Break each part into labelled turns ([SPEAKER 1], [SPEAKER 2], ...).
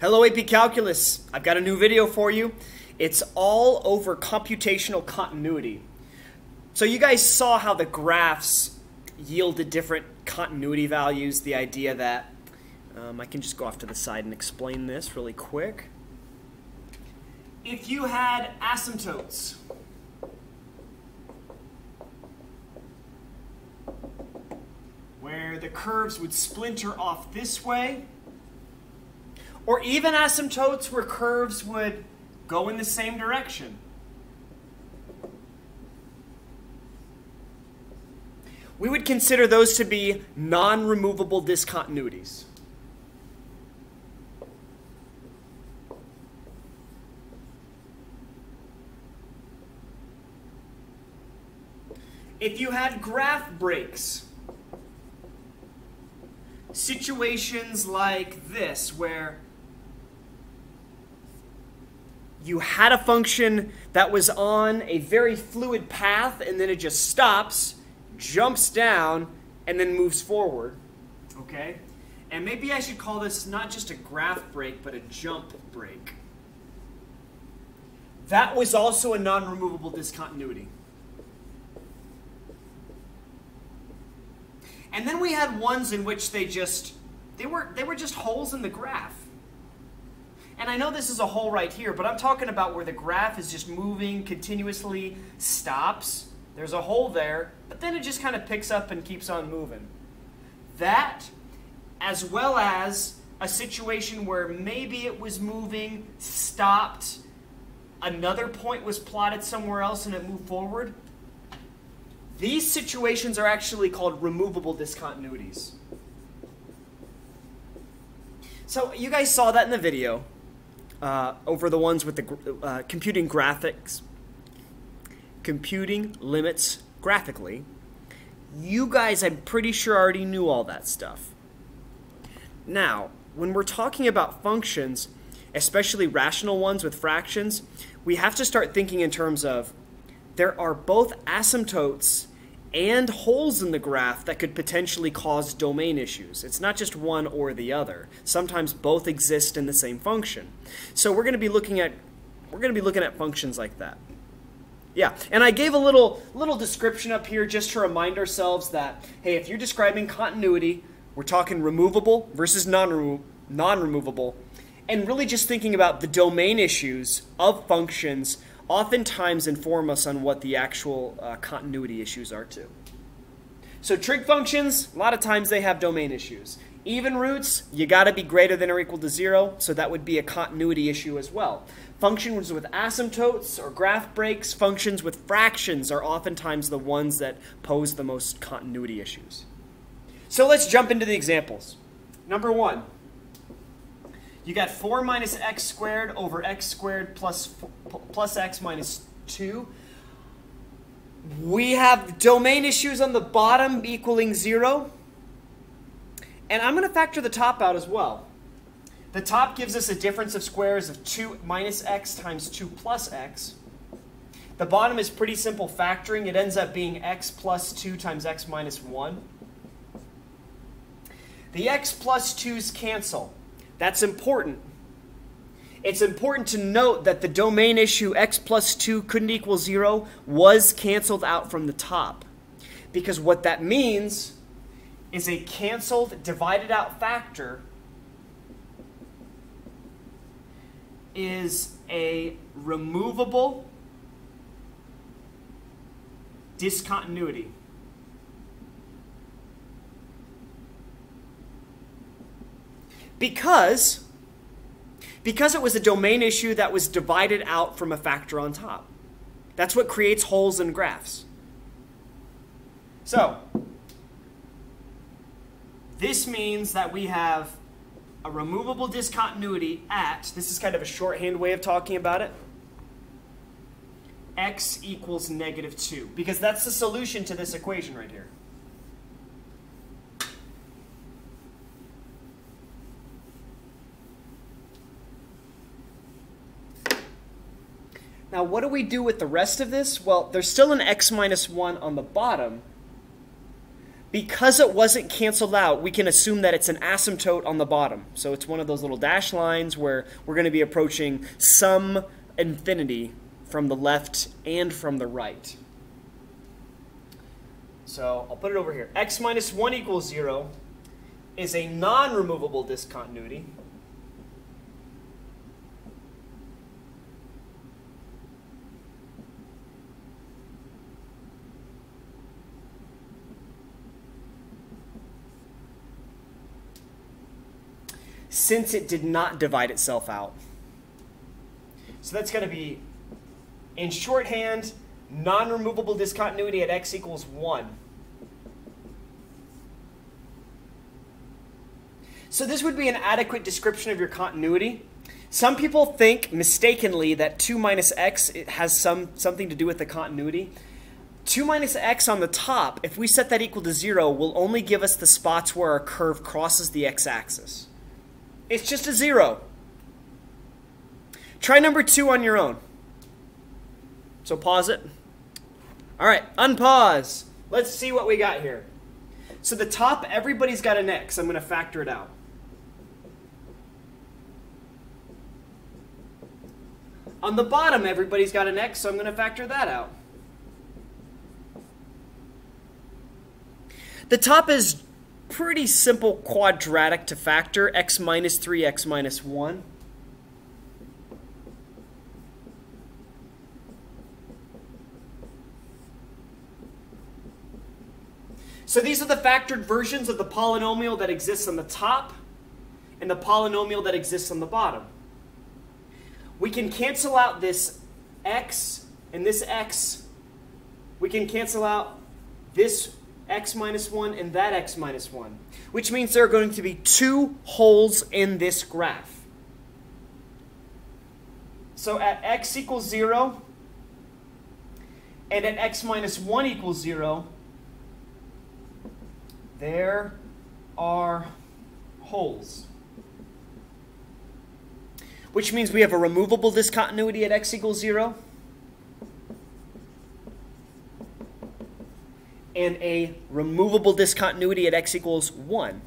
[SPEAKER 1] Hello AP Calculus. I've got a new video for you. It's all over computational continuity. So you guys saw how the graphs yielded different continuity values, the idea that um, I can just go off to the side and explain this really quick. If you had asymptotes, where the curves would splinter off this way, or even asymptotes where curves would go in the same direction. We would consider those to be non-removable discontinuities. If you had graph breaks, situations like this where you had a function that was on a very fluid path and then it just stops, jumps down, and then moves forward. Okay? And maybe I should call this not just a graph break, but a jump break. That was also a non removable discontinuity. And then we had ones in which they just they were they were just holes in the graph. And I know this is a hole right here, but I'm talking about where the graph is just moving continuously, stops. There's a hole there, but then it just kind of picks up and keeps on moving. That, as well as a situation where maybe it was moving, stopped, another point was plotted somewhere else and it moved forward, these situations are actually called removable discontinuities. So you guys saw that in the video uh, over the ones with the uh, computing graphics, computing limits graphically. You guys, I'm pretty sure, already knew all that stuff. Now, when we're talking about functions, especially rational ones with fractions, we have to start thinking in terms of there are both asymptotes and holes in the graph that could potentially cause domain issues. It's not just one or the other. Sometimes both exist in the same function. So we're going to be looking at we're going to be looking at functions like that. Yeah, and I gave a little little description up here just to remind ourselves that hey, if you're describing continuity, we're talking removable versus non non-removable and really just thinking about the domain issues of functions oftentimes inform us on what the actual uh, continuity issues are too. So trig functions, a lot of times they have domain issues. Even roots, you got to be greater than or equal to zero, so that would be a continuity issue as well. Functions with asymptotes or graph breaks, functions with fractions are oftentimes the ones that pose the most continuity issues. So let's jump into the examples. Number one, you got 4 minus x squared over x squared plus, plus x minus 2. We have domain issues on the bottom equaling 0. And I'm going to factor the top out as well. The top gives us a difference of squares of 2 minus x times 2 plus x. The bottom is pretty simple factoring. It ends up being x plus 2 times x minus 1. The x plus 2's cancel. That's important. It's important to note that the domain issue x plus 2 couldn't equal 0 was canceled out from the top. Because what that means is a canceled divided out factor is a removable discontinuity. Because, because it was a domain issue that was divided out from a factor on top. That's what creates holes in graphs. So, this means that we have a removable discontinuity at, this is kind of a shorthand way of talking about it, x equals negative 2, because that's the solution to this equation right here. Now, what do we do with the rest of this? Well, there's still an x minus 1 on the bottom, because it wasn't canceled out, we can assume that it's an asymptote on the bottom. So it's one of those little dash lines where we're going to be approaching some infinity from the left and from the right. So I'll put it over here. x minus 1 equals 0 is a non-removable discontinuity. Since it did not divide itself out. So that's going to be, in shorthand, non-removable discontinuity at x equals 1. So this would be an adequate description of your continuity. Some people think mistakenly that 2 minus x has some something to do with the continuity. 2 minus x on the top, if we set that equal to 0, will only give us the spots where our curve crosses the x-axis. It's just a zero. Try number two on your own. So pause it. All right, unpause. Let's see what we got here. So the top, everybody's got an x. I'm going to factor it out. On the bottom, everybody's got an x, so I'm going to factor that out. The top is pretty simple quadratic to factor, x minus 3, x minus 1. So these are the factored versions of the polynomial that exists on the top and the polynomial that exists on the bottom. We can cancel out this x and this x. We can cancel out this x minus 1 and that x minus 1, which means there are going to be two holes in this graph. So at x equals 0 and at x minus 1 equals 0, there are holes. Which means we have a removable discontinuity at x equals 0 and a removable discontinuity at x equals 1.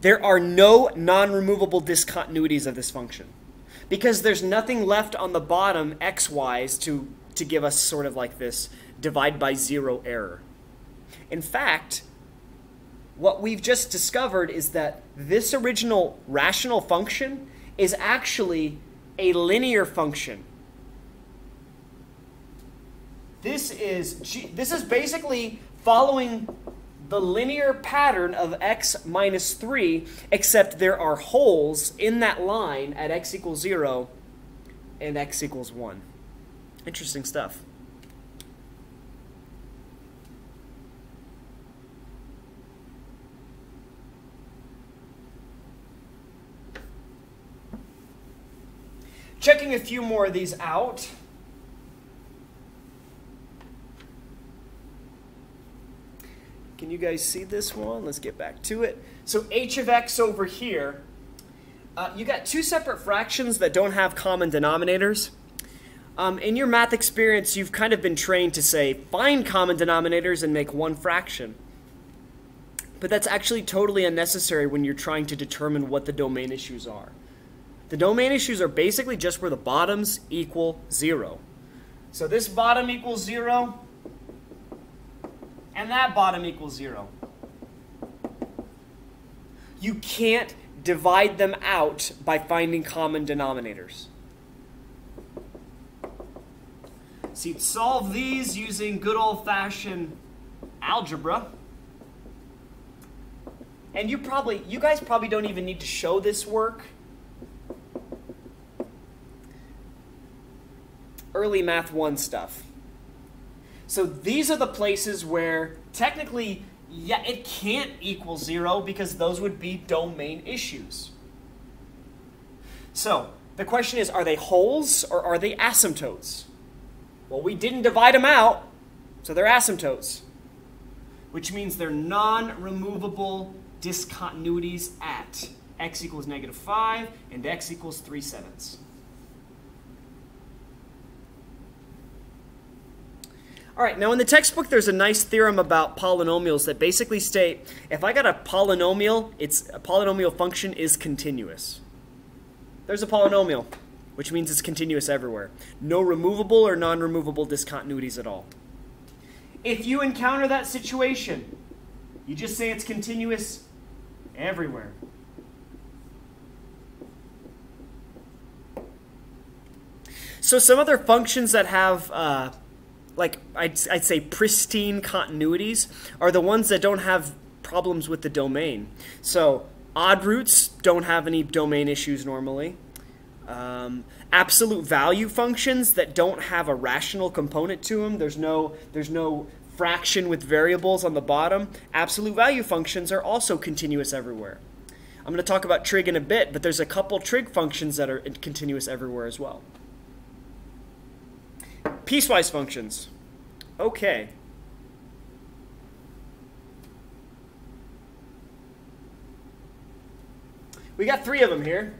[SPEAKER 1] There are no non-removable discontinuities of this function because there's nothing left on the bottom x-wise to, to give us sort of like this divide by zero error. In fact, what we've just discovered is that this original rational function is actually a linear function this is this is basically following the linear pattern of x minus 3, except there are holes in that line at x equals 0 and x equals 1. Interesting stuff. Checking a few more of these out. Can you guys see this one? Let's get back to it. So h of x over here, uh, you got two separate fractions that don't have common denominators. Um, in your math experience, you've kind of been trained to say, find common denominators and make one fraction. But that's actually totally unnecessary when you're trying to determine what the domain issues are. The domain issues are basically just where the bottoms equal zero. So this bottom equals zero, and that bottom equals 0. You can't divide them out by finding common denominators. So you'd solve these using good old-fashioned algebra. And you probably, you guys probably don't even need to show this work. Early Math 1 stuff. So these are the places where technically, yeah, it can't equal zero because those would be domain issues. So the question is, are they holes or are they asymptotes? Well, we didn't divide them out, so they're asymptotes, which means they're non-removable discontinuities at x equals negative 5 and x equals 3 sevenths. All right, now in the textbook, there's a nice theorem about polynomials that basically state if I got a polynomial, its a polynomial function is continuous. There's a polynomial, which means it's continuous everywhere. No removable or non-removable discontinuities at all. If you encounter that situation, you just say it's continuous everywhere. So some other functions that have uh, like I'd, I'd say pristine continuities are the ones that don't have problems with the domain. So odd roots don't have any domain issues normally. Um, absolute value functions that don't have a rational component to them. There's no there's no fraction with variables on the bottom. Absolute value functions are also continuous everywhere. I'm going to talk about trig in a bit, but there's a couple trig functions that are continuous everywhere as well. Piecewise functions. Okay. We got three of them here.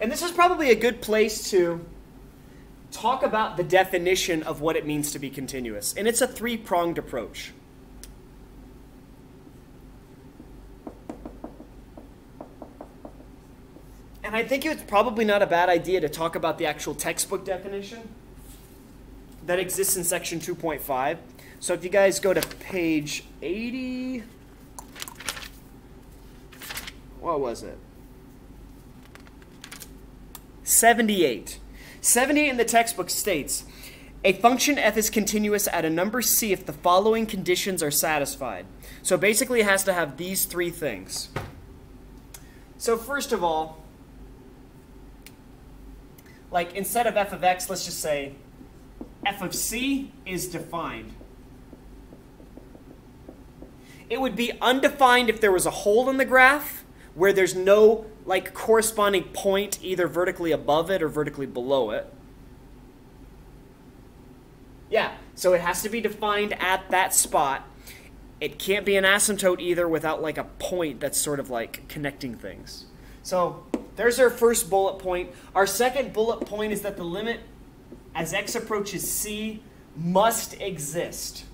[SPEAKER 1] And this is probably a good place to talk about the definition of what it means to be continuous. And it's a three pronged approach. And I think it's probably not a bad idea to talk about the actual textbook definition that exists in section 2.5. So if you guys go to page 80, what was it? 78. 78 in the textbook states a function f is continuous at a number c if the following conditions are satisfied. So basically, it has to have these three things. So, first of all, like instead of f of x, let's just say f of c is defined. It would be undefined if there was a hole in the graph where there's no like corresponding point either vertically above it or vertically below it. Yeah, so it has to be defined at that spot. It can't be an asymptote either without like a point that's sort of like connecting things. So there's our first bullet point. Our second bullet point is that the limit as x approaches c must exist.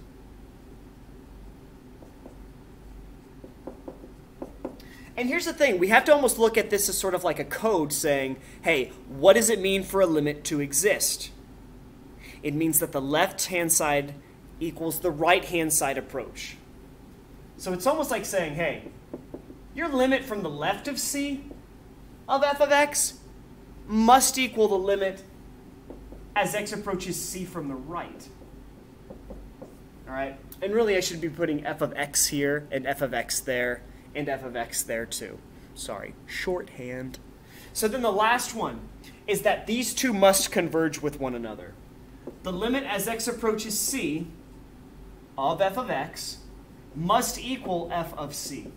[SPEAKER 1] And here's the thing, we have to almost look at this as sort of like a code saying, hey, what does it mean for a limit to exist? It means that the left-hand side equals the right-hand side approach. So it's almost like saying, hey, your limit from the left of c of f of x must equal the limit as x approaches c from the right. All right? And really, I should be putting f of x here and f of x there and f of x there too. Sorry, shorthand. So then the last one is that these two must converge with one another. The limit as x approaches c of f of x must equal f of c.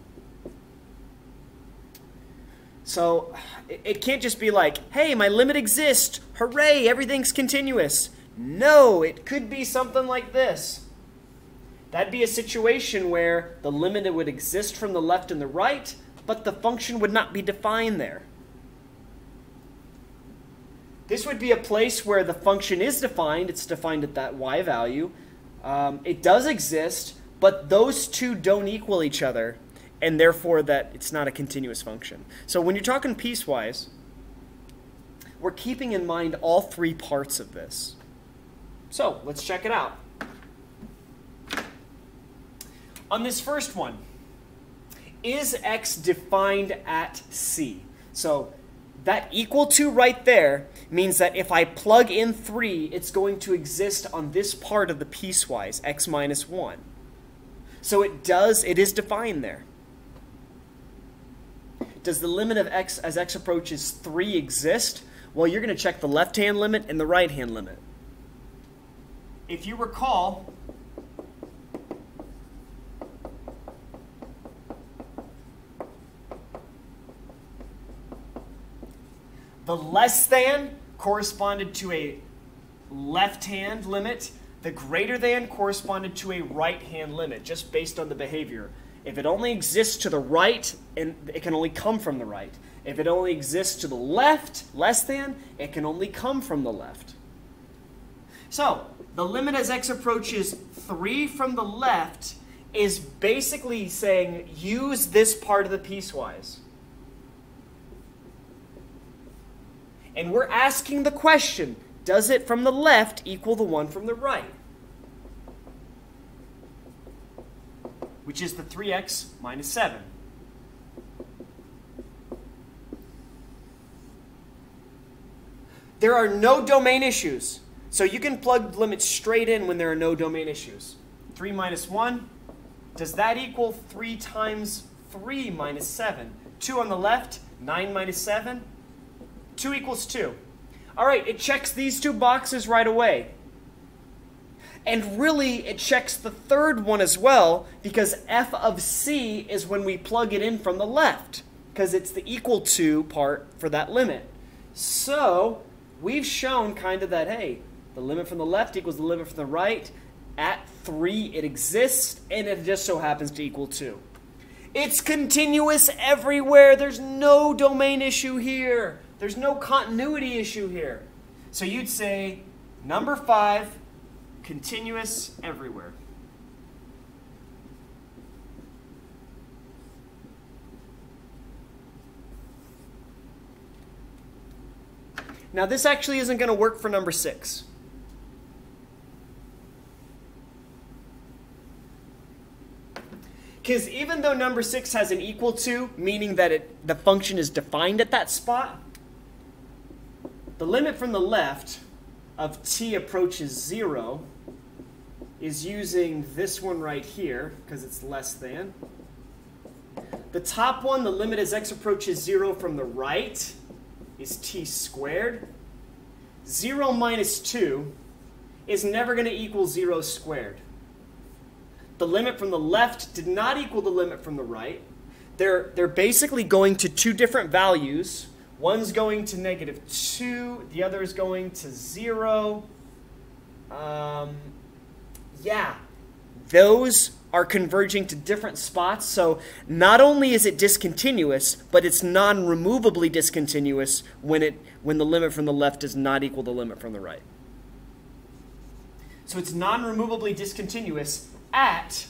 [SPEAKER 1] So it can't just be like, hey, my limit exists. Hooray, everything's continuous. No, it could be something like this. That'd be a situation where the limit would exist from the left and the right, but the function would not be defined there. This would be a place where the function is defined. It's defined at that y value. Um, it does exist, but those two don't equal each other and therefore that it's not a continuous function. So when you're talking piecewise, we're keeping in mind all three parts of this. So let's check it out. On this first one, is x defined at c? So that equal to right there means that if I plug in 3, it's going to exist on this part of the piecewise, x minus 1. So it does, it is defined there. Does the limit of x as x approaches 3 exist? Well, you're going to check the left-hand limit and the right-hand limit. If you recall, the less than corresponded to a left-hand limit. The greater than corresponded to a right-hand limit, just based on the behavior. If it only exists to the right, and it can only come from the right. If it only exists to the left, less than, it can only come from the left. So, the limit as x approaches 3 from the left is basically saying use this part of the piecewise. And we're asking the question, does it from the left equal the one from the right? Which is the 3x minus 7. There are no domain issues. So you can plug limits straight in when there are no domain issues. 3 minus 1, does that equal 3 times 3 minus 7? 2 on the left, 9 minus 7, 2 equals 2. All right, it checks these two boxes right away. And really, it checks the third one as well, because f of c is when we plug it in from the left, because it's the equal to part for that limit. So, we've shown kind of that, hey, the limit from the left equals the limit from the right. At 3, it exists, and it just so happens to equal 2. It's continuous everywhere. There's no domain issue here. There's no continuity issue here. So you'd say number 5, continuous everywhere. Now, this actually isn't going to work for number 6. Because even though number 6 has an equal to, meaning that it, the function is defined at that spot, the limit from the left of t approaches 0 is using this one right here, because it's less than. The top one, the limit as x approaches 0 from the right, is t squared. 0 minus 2 is never going to equal 0 squared the limit from the left did not equal the limit from the right. They're, they're basically going to two different values. One's going to negative 2, the other is going to 0. Um, yeah, those are converging to different spots. So not only is it discontinuous, but it's non-removably discontinuous when, it, when the limit from the left does not equal the limit from the right. So it's non-removably discontinuous at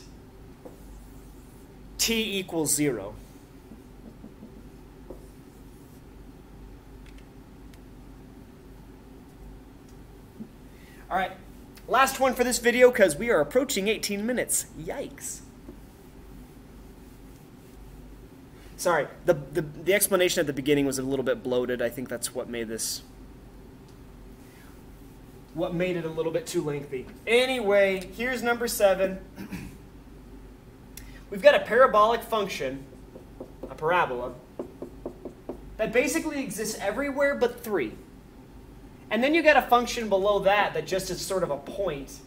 [SPEAKER 1] t equals 0. All right, last one for this video because we are approaching 18 minutes. Yikes. Sorry, the, the, the explanation at the beginning was a little bit bloated. I think that's what made this what made it a little bit too lengthy. Anyway, here's number seven. We've got a parabolic function, a parabola, that basically exists everywhere but 3. And then you got a function below that that just is sort of a point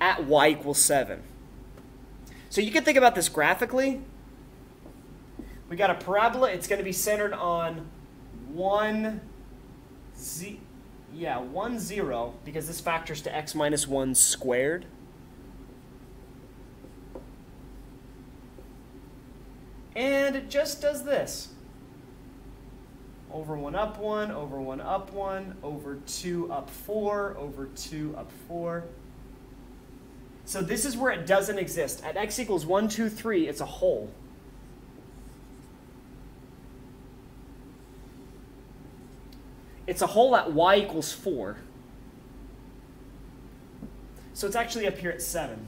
[SPEAKER 1] at y equals 7. So you can think about this graphically. We got a parabola. It's going to be centered on 1 z, yeah, 1, 0, because this factors to x minus 1 squared. And it just does this. Over 1 up 1, over 1 up 1, over 2 up 4, over 2 up 4. So this is where it doesn't exist. At x equals one, two, three, it's a hole. It's a hole at y equals 4. So it's actually up here at 7.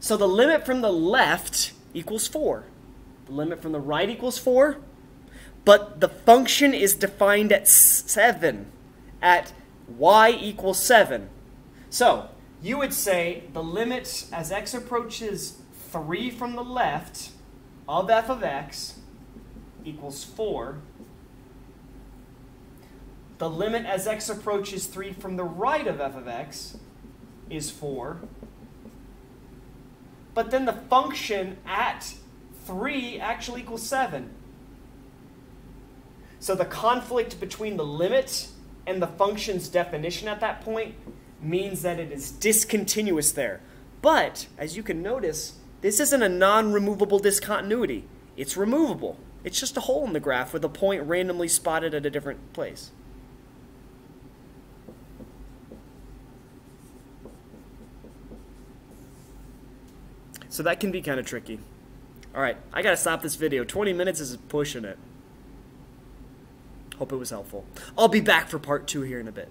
[SPEAKER 1] So the limit from the left equals 4. The limit from the right equals 4. But the function is defined at 7, at y equals 7. So you would say the limit as x approaches 3 from the left of f of x equals 4. The limit as x approaches 3 from the right of f of x is 4. But then the function at 3 actually equals 7. So the conflict between the limit and the function's definition at that point means that it is discontinuous there. But, as you can notice, this isn't a non-removable discontinuity. It's removable. It's just a hole in the graph with a point randomly spotted at a different place. So that can be kind of tricky. Alright, I gotta stop this video. 20 minutes is pushing it. Hope it was helpful. I'll be back for part two here in a bit.